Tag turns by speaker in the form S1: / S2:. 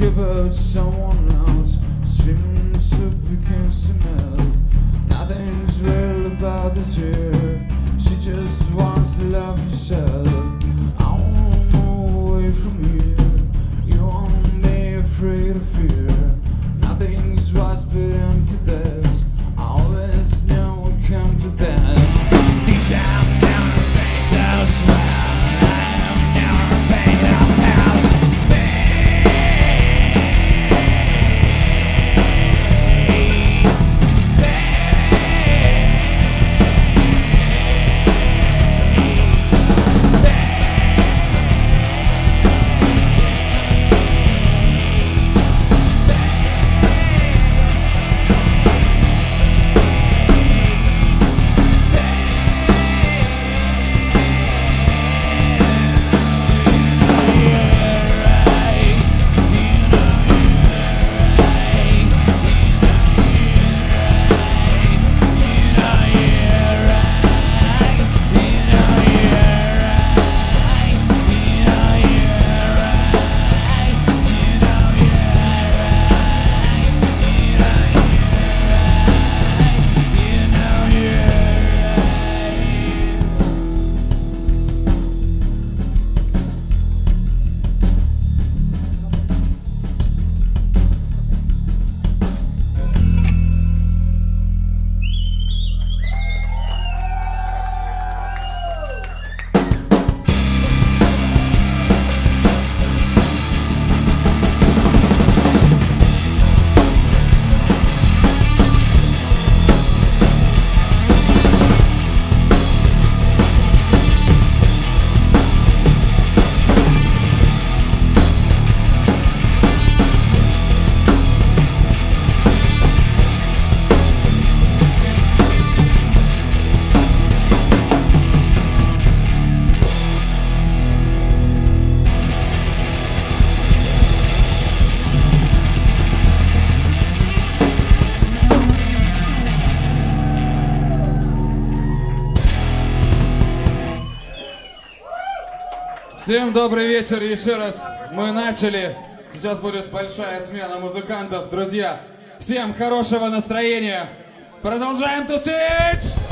S1: about someone else. Swims soup against the melt Nothing's real about this year. She just wants to love herself. I wanna move away from here Всем добрый вечер еще
S2: раз.
S1: Мы начали. Сейчас будет
S2: большая смена музыкантов. Друзья,
S1: всем хорошего настроения. Продолжаем тусить!